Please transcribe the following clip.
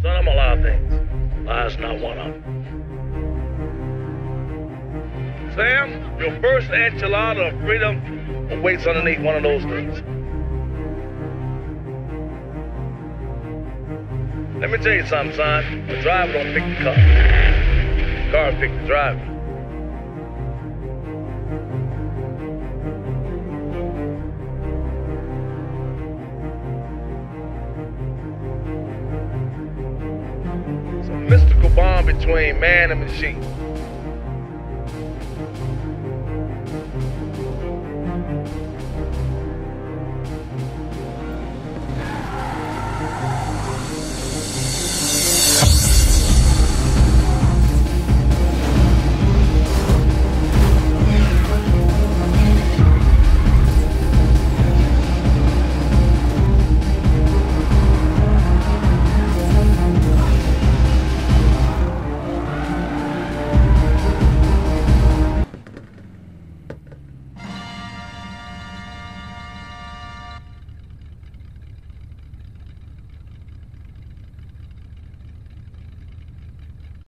Son, I'm a lot of things. Lie's not one of them. Sam, your first enchilada of freedom awaits underneath one of those things. Let me tell you something, son. The driver don't pick the car. The car pick the driver. Between man and machine.